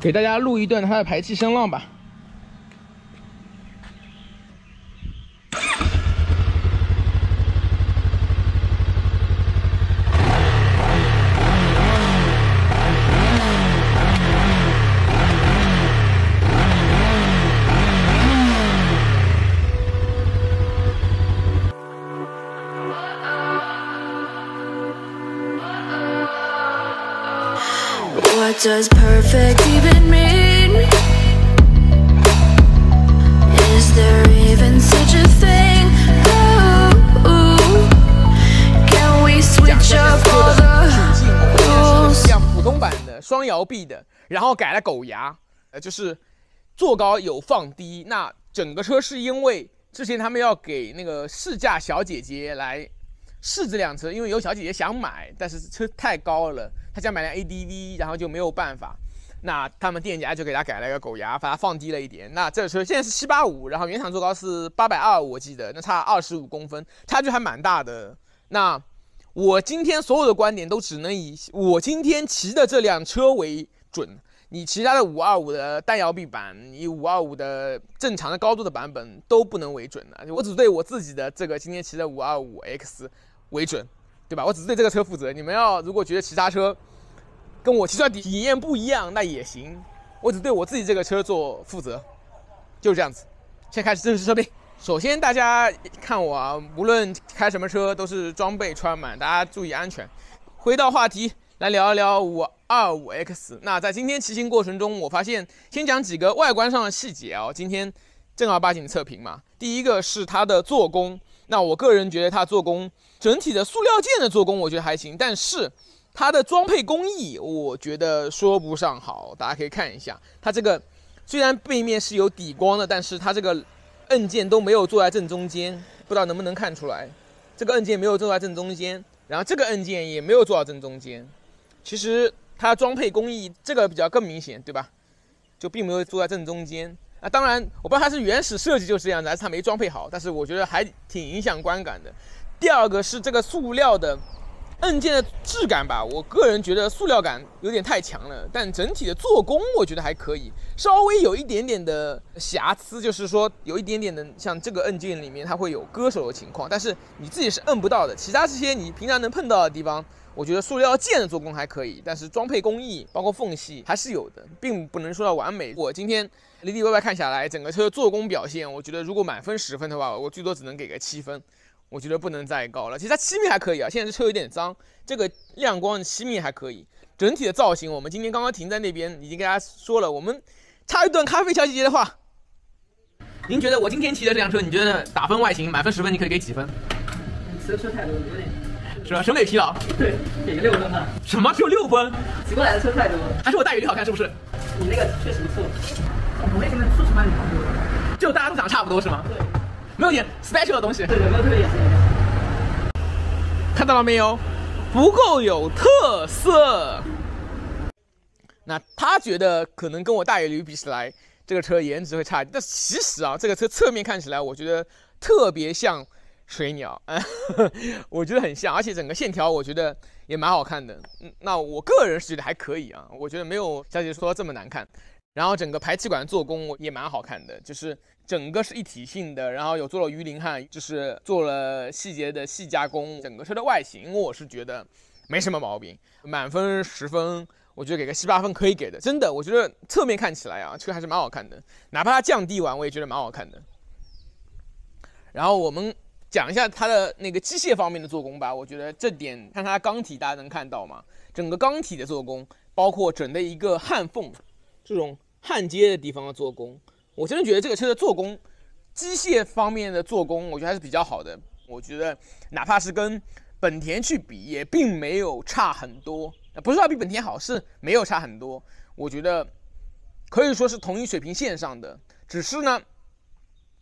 给大家录一段它的排气声浪吧。What does perfect even 双摇臂的，然后改了狗牙，呃，就是坐高有放低。那整个车是因为之前他们要给那个试驾小姐姐来试这辆车，因为有小姐姐想买，但是车太高了，她想买辆 ADV，然后就没有办法。那他们店家就给他改了一个狗牙，把它放低了一点。那这个车现在是七八五，然后原厂坐高是八百二，我记得那差二十五公分，差距还蛮大的。那我今天所有的观点都只能以我今天骑的这辆车为准。你其他的五二五的单摇臂版，你五二五的正常的高度的版本都不能为准的。我只对我自己的这个今天骑的五二五 X 为准，对吧？我只对这个车负责。你们要如果觉得其他车跟我骑出来体验不一样，那也行。我只对我自己这个车做负责，就是这样子。现在开始正式设备。首先，大家看我啊，无论开什么车，都是装备穿满，大家注意安全。回到话题，来聊一聊五二五 X。那在今天骑行过程中，我发现先讲几个外观上的细节啊、今天正儿八经测评嘛。第一个是它的做工，那我个人觉得它做工整体的塑料件的做工我觉得还行，但是它的装配工艺我觉得说不上好。大家可以看一下，它这个虽然背面是有底光的，但是它这个按键都没有坐在正中间，不知道能不能看出来，这个按键没有坐在正中间，然后这个按键也没有坐到正中间。其实它装配工艺这个比较更明显，对吧？就并没有坐在正中间啊。当然，我不知道它是原始设计就是这样子，还是它没装配好，但是我觉得还挺影响观感的。第二个是这个塑料的按键的质感吧，我个人觉得塑料感有点太强了，但整体的做工我觉得还可以，稍微有一点点的瑕疵，就是说有一点点的像这个按键里面它会有割手的情况，但是你自己是摁不到的。其他这些你平常能碰到的地方，我觉得塑料件的做工还可以，但是装配工艺包括缝隙还是有的，并不能说到完美。我今天里里外外看下来，整个车做工表现，我觉得如果满分十分的话，我最多只能给个七分。我觉得不能再高了。其实它漆面还可以啊，现在这车有点脏，这个亮光漆面还可以。整体的造型，我们今天刚刚停在那边，已经跟大家说了。我们插一段咖啡小姐姐的话，您觉得我今天骑的这辆车，你觉得打分外形满分十分，你可以给几分？骑的车太多，有点是吧？审美疲劳？对，给个六分吧。什么？只有六分？骑过来的车太多了，还是我大雨梨好看是不是？你那个确实不错。我为什么说实话，你。就大家都长得差不多是吗？对，没有点 special 的东西。对，有没有特别颜色？看到了没有？不够有特色。那他觉得可能跟我大野驴比起来，这个车颜值会差一点。但其实啊，这个车侧面看起来，我觉得特别像水鸟，我觉得很像，而且整个线条我觉得也蛮好看的。嗯，那我个人是觉得还可以啊，我觉得没有小姐姐说这么难看。然后整个排气管做工也蛮好看的，就是整个是一体性的，然后有做了鱼鳞焊，就是做了细节的细加工。整个车的外形我是觉得没什么毛病，满分十分，我觉得给个七八分可以给的。真的，我觉得侧面看起来啊，车还是蛮好看的，哪怕它降低完，我也觉得蛮好看的。然后我们讲一下它的那个机械方面的做工吧，我觉得这点看它缸体，大家能看到吗？整个缸体的做工，包括整的一个焊缝，这种。焊接的地方的做工，我真的觉得这个车的做工，机械方面的做工，我觉得还是比较好的。我觉得哪怕是跟本田去比，也并没有差很多。不是说比本田好，是没有差很多。我觉得可以说是同一水平线上的。只是呢，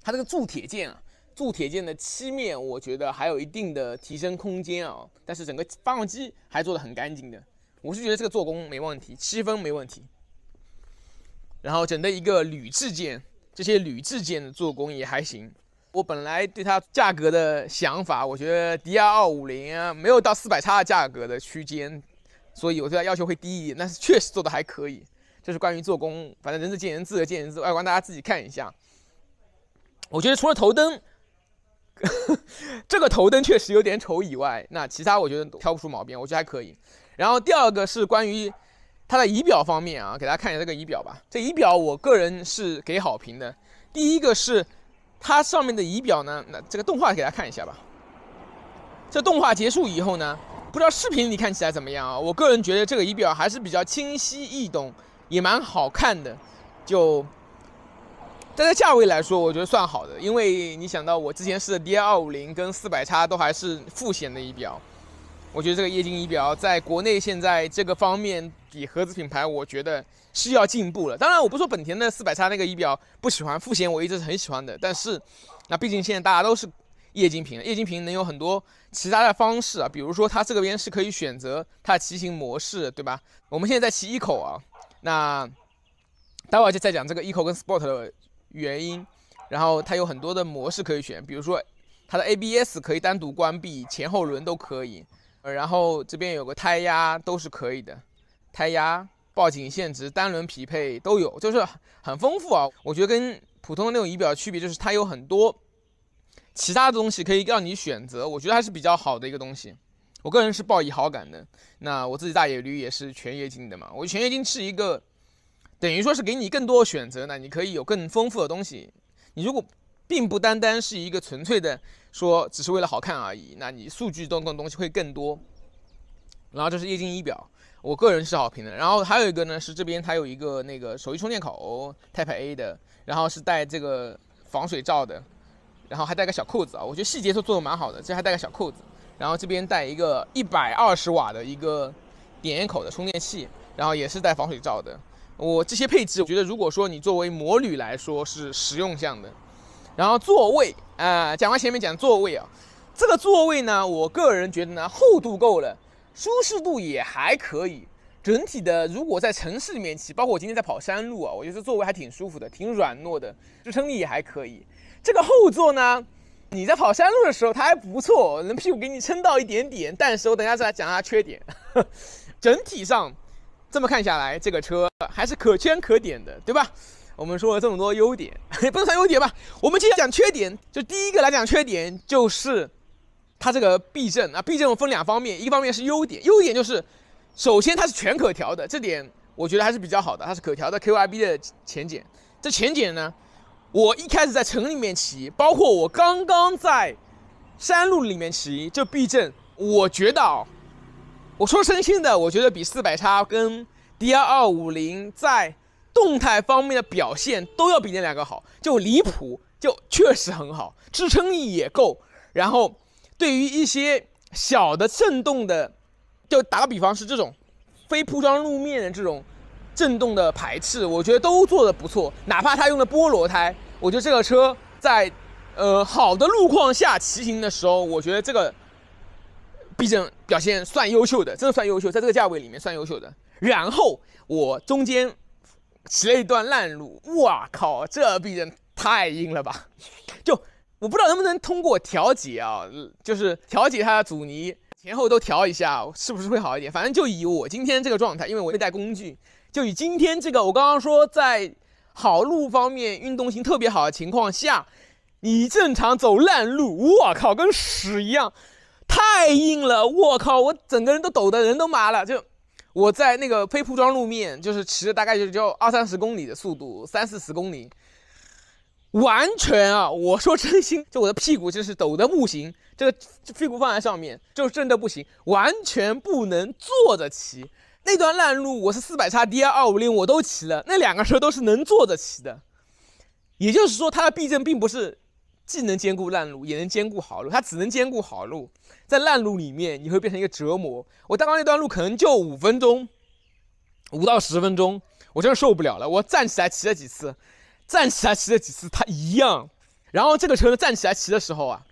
它这个铸铁件啊，铸铁件的漆面，我觉得还有一定的提升空间啊。但是整个发动机还做的很干净的，我是觉得这个做工没问题，七分没问题。然后整的一个铝制件，这些铝制件的做工也还行。我本来对它价格的想法，我觉得 D R 二五零啊，没有到四百差的价格的区间，所以我对它要求会低一点。但是确实做的还可以，这是关于做工，反正仁者见仁，智者见仁，智外观大家自己看一下。我觉得除了头灯，这个头灯确实有点丑以外，那其他我觉得挑不出毛病，我觉得还可以。然后第二个是关于它的仪表方面啊，给大家看一下这个仪表吧。这仪表我个人是给好评的。第一个是它上面的仪表呢，那这个动画给大家看一下吧。这动画结束以后呢，不知道视频里看起来怎么样啊？我个人觉得这个仪表还是比较清晰易懂，也蛮好看的。就在价位来说，我觉得算好的，因为你想到我之前试的 D 二五零跟四百叉都还是副显的仪表，我觉得这个液晶仪表在国内现在这个方面比合资品牌，我觉得是要进步了。当然，我不说本田的四百叉那个仪表不喜欢，富显我一直是很喜欢的，但是那毕竟现在大家都是。液晶屏，液晶屏能有很多其他的方式啊，比如说它这个边是可以选择它的骑行模式，对吧？我们现在在骑 eco 啊，那待会儿就再讲这个 eco 跟 sport 的原因。然后它有很多的模式可以选，比如说它的 ABS 可以单独关闭，前后轮都可以。然后这边有个胎压都是可以的，胎压、报警限值、单轮匹配都有，就是很丰富啊。我觉得跟普通的那种仪表区别就是它有很多。其他的东西可以让你选择，我觉得还是比较好的一个东西。我个人是抱以好感的。那我自己大野驴也是全液晶的嘛，我全液晶是一个等于说是给你更多选择呢，你可以有更丰富的东西。你如果并不单单是一个纯粹的说只是为了好看而已，那你数据等等东西会更多。然后这是液晶仪表，我个人是好评的。然后还有一个呢是这边它有一个那个手机充电口 Type A 的，然后是带这个防水罩的。然后还带个小扣子啊，我觉得细节都做的蛮好的。这还带个小扣子，然后这边带一个一百二十瓦的一个点烟口的充电器，然后也是带防水罩的。我这些配置，我觉得如果说你作为摩旅来说是实用向的。然后座位啊，讲完前面讲座位啊，这个座位呢，我个人觉得呢，厚度够了，舒适度也还可以。整体的，如果在城市里面骑，包括我今天在跑山路啊，我觉得座位还挺舒服的，挺软糯的，支撑力也还可以。这个后座呢，你在跑山路的时候它还不错，能屁股给你撑到一点点。但是我等下再讲它缺点。整体上这么看下来，这个车还是可圈可点的，对吧？我们说了这么多优点，也不能算优点吧？我们接着讲缺点。就第一个来讲缺点，就是它这个避震啊，避震分两方面，一方面是优点，优点就是首先它是全可调的，这点我觉得还是比较好的，它是可调的 QIB 的前减。这前减呢？我一开始在城里面骑，包括我刚刚在山路里面骑，这避震，我觉得啊，我说真心的，我觉得比四百叉跟 D R 二五零在动态方面的表现都要比那两个好，就离谱，就确实很好，支撑力也够。然后对于一些小的震动的，就打个比方是这种非铺装路面的这种。震动的排斥，我觉得都做的不错。哪怕它用的菠萝胎，我觉得这个车在呃好的路况下骑行的时候，我觉得这个避震表现算优秀的，真的算优秀，在这个价位里面算优秀的。然后我中间骑了一段烂路，哇靠，这避震太硬了吧！就我不知道能不能通过调节啊，就是调节它的阻尼前后都调一下，是不是会好一点？反正就以我今天这个状态，因为我没带工具。就以今天这个，我刚刚说在好路方面运动性特别好的情况下，你正常走烂路，我靠，跟屎一样，太硬了，我靠，我整个人都抖的人都麻了。就我在那个非铺装路面，就是骑了大概就就二三十公里的速度，三四十公里，完全啊，我说真心，就我的屁股就是抖的不行，这个屁股放在上面就真的不行，完全不能坐着骑。那段烂路，我是四百叉 D 二五零，我都骑了。那两个车都是能坐着骑的，也就是说，它的避震并不是既能兼顾烂路，也能兼顾好路，它只能兼顾好路。在烂路里面，你会变成一个折磨。我刚刚那段路可能就五分钟，五到十分钟，我真的受不了了。我站起来骑了几次，站起来骑了几次，它一样。然后这个车呢，站起来骑的时候啊。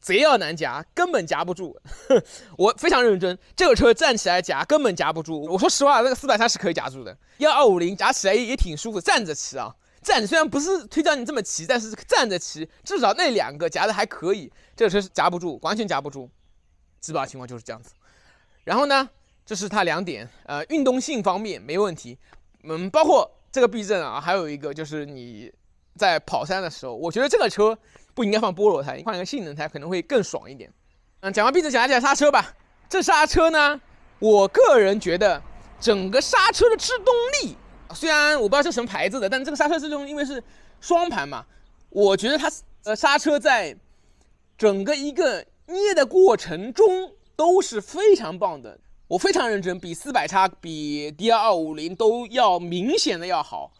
贼要难夹，根本夹不住。我非常认真，这个车站起来夹根本夹不住。我说实话，那个四百三是可以夹住的，幺二五零夹起来也挺舒服。站着骑啊，站虽然不是推荐你这么骑，但是站着骑至少那两个夹的还可以。这个车是夹不住，完全夹不住。基本上情况就是这样子。然后呢，这是它两点，呃，运动性方面没问题，嗯，包括这个避震啊，还有一个就是你在跑山的时候，我觉得这个车不应该放菠萝胎，换一个性能胎可能会更爽一点。嗯，讲完避震，讲一讲刹车吧。这刹车呢，我个人觉得整个刹车的制动力，虽然我不知道是什么牌子的，但这个刹车制动因为是双盘嘛，我觉得它呃刹车在整个一个捏的过程中都是非常棒的。我非常认真，比四百叉、比 D 二二五零都要明显的要好，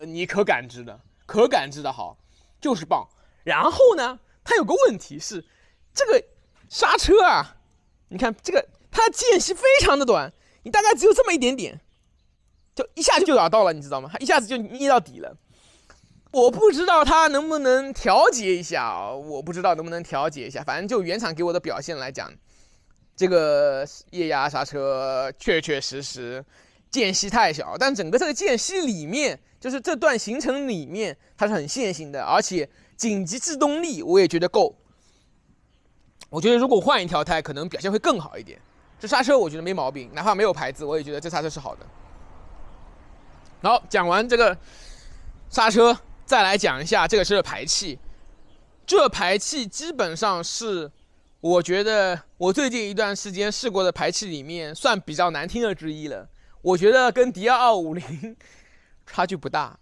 你可感知的，可感知的好，就是棒。然后呢，它有个问题是，这个刹车啊，你看这个它的间隙非常的短，你大概只有这么一点点，就一下就咬到了，你知道吗？它一下子就捏到底了。我不知道它能不能调节一下啊，我不知道能不能调节一下，反正就原厂给我的表现来讲。这个液压刹车确确实实间隙太小，但整个这个间隙里面，就是这段行程里面，它是很线性的，而且紧急制动力我也觉得够。我觉得如果换一条胎，可能表现会更好一点。这刹车我觉得没毛病，哪怕没有牌子，我也觉得这刹车是好的。好，讲完这个刹车，再来讲一下这个车的排气。这排气基本上是。我觉得我最近一段时间试过的排气里面算比较难听的之一了。我觉得跟迪奥二五零 差距不大。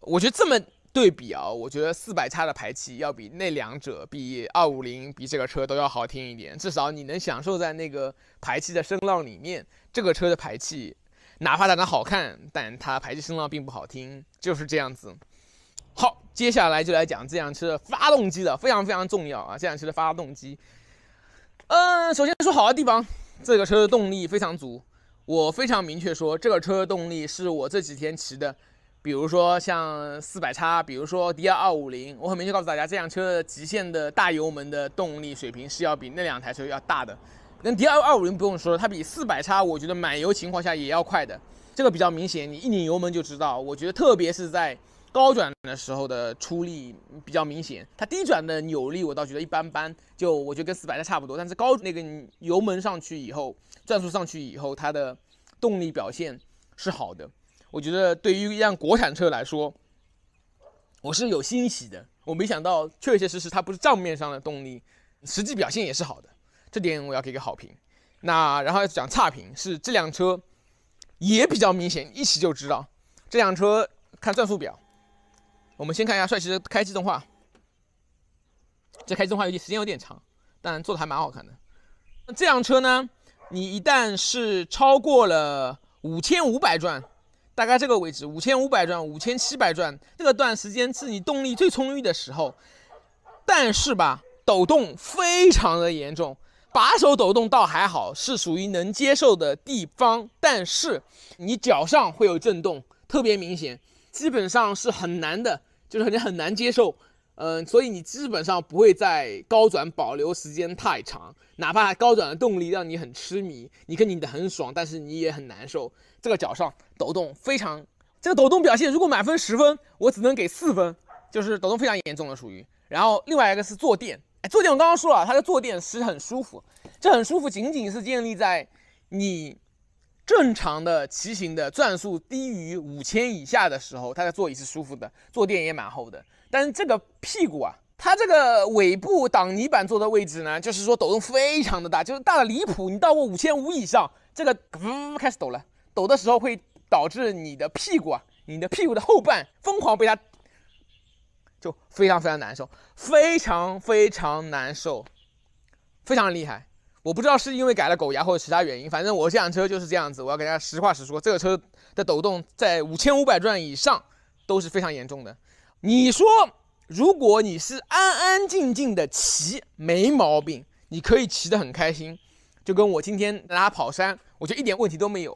我觉得这么对比啊，我觉得四百叉的排气要比那两者，比二五零，比这个车都要好听一点。至少你能享受在那个排气的声浪里面。这个车的排气，哪怕长得好看，但它排气声浪并不好听，就是这样子。好，接下来就来讲这辆车的发动机了，非常非常重要啊！这辆车的发动机。嗯，首先说好的地方，这个车的动力非常足。我非常明确说，这个车的动力是我这几天骑的，比如说像四百叉，比如说 D 二二五零，我很明确告诉大家，这辆车极限的大油门的动力水平是要比那两台车要大的。跟 D 二二五零不用说，它比四百叉，我觉得满油情况下也要快的，这个比较明显，你一拧油门就知道。我觉得特别是在高转的时候的出力比较明显，它低转的扭力我倒觉得一般般，就我觉得跟四百的差不多。但是高那个油门上去以后，转速上去以后，它的动力表现是好的。我觉得对于一辆国产车来说，我是有欣喜的。我没想到，确确实实它不是账面上的动力，实际表现也是好的，这点我要给个好评。那然后要讲差评，是这辆车也比较明显，一骑就知道这辆车看转速表。我们先看一下帅气的开机动画，这开机动画有点时间有点长，但做的还蛮好看的。那这辆车呢，你一旦是超过了五千五百转，大概这个位置五千五百转、五千七百转这个段时间是你动力最充裕的时候，但是吧，抖动非常的严重，把手抖动倒还好，是属于能接受的地方，但是你脚上会有震动，特别明显。基本上是很难的，就是你很难接受，嗯，所以你基本上不会在高转保留时间太长，哪怕高转的动力让你很痴迷，你跟你的很爽，但是你也很难受。这个脚上抖动非常，这个抖动表现如果满分十分，我只能给四分，就是抖动非常严重的属于。然后另外一个是坐垫，坐垫我刚刚说了，它的坐垫是很舒服，这很舒服仅仅是建立在你。正常的骑行的转速低于五千以下的时候，它的座椅是舒服的，坐垫也蛮厚的。但是这个屁股啊，它这个尾部挡泥板坐的位置呢，就是说抖动非常的大，就是大的离谱。你到过五千五以上，这个呜开始抖了，抖的时候会导致你的屁股啊，你的屁股的后半疯狂被它，就非常非常难受，非常非常难受，非常厉害。我不知道是因为改了狗牙或者其他原因，反正我这辆车就是这样子。我要跟大家实话实说，这个车的抖动在五千五百转以上都是非常严重的。你说，如果你是安安静静的骑，没毛病，你可以骑得很开心，就跟我今天拉跑山，我觉得一点问题都没有，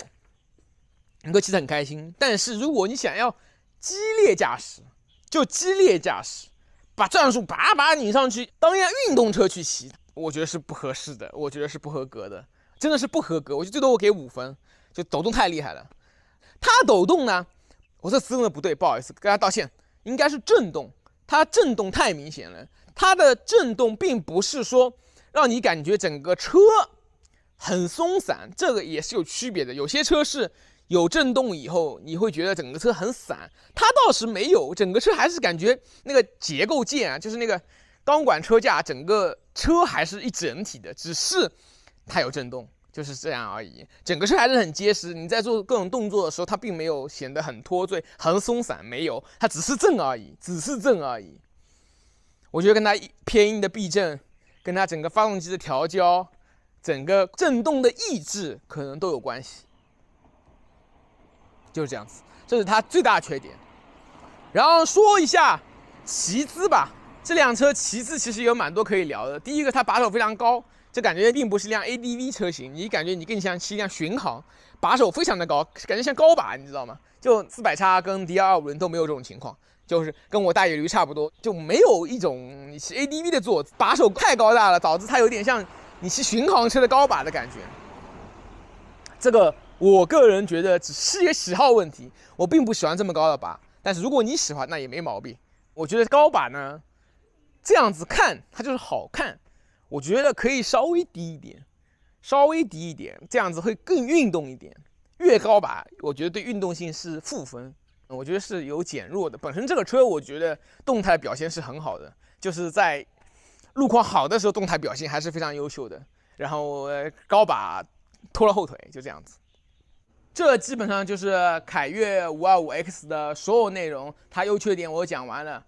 能够骑得很开心。但是如果你想要激烈驾驶，就激烈驾驶，把转速叭叭拧上去，当一辆运动车去骑。我觉得是不合适的，我觉得是不合格的，真的是不合格。我觉得最多我给五分，就抖动太厉害了。它抖动呢，我这词用的不对，不好意思，跟大家道歉。应该是震动，它震动太明显了。它的震动并不是说让你感觉整个车很松散，这个也是有区别的。有些车是有震动以后，你会觉得整个车很散。它倒是没有，整个车还是感觉那个结构件啊，就是那个钢管车架，整个车还是一整体的，只是它有震动，就是这样而已。整个车还是很结实。你在做各种动作的时候，它并没有显得很脱坠、很松散，没有，它只是震而已，只是震而已。我觉得跟它偏硬的避震，跟它整个发动机的调焦，整个震动的抑制可能都有关系。就是这样子，这是它最大的缺点。然后说一下骑姿吧，这辆车骑姿其实有蛮多可以聊的。第一个，它把手非常高，这感觉并不是一辆 ADV 车型，你感觉你更像骑一辆巡航，把手非常的高，感觉像高把，你知道吗？就四百叉跟 D 二五零都没有这种情况，就是跟我大野驴差不多，就没有一种你骑 ADV 的坐，把手太高大了，导致它有点像你骑巡航车的高把的感觉。这个。我个人觉得只是个喜好问题，我并不喜欢这么高的把，但是如果你喜欢，那也没毛病。我觉得高把呢，这样子看它就是好看，我觉得可以稍微低一点，稍微低一点，这样子会更运动一点。越高把，我觉得对运动性是负分，我觉得是有减弱的。本身这个车，我觉得动态表现是很好的，就是在路况好的时候，动态表现还是非常优秀的。然后高把拖了后腿，就这样子。这基本上就是凯越 525X 的所有内容，它优缺点我讲完了。